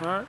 All right.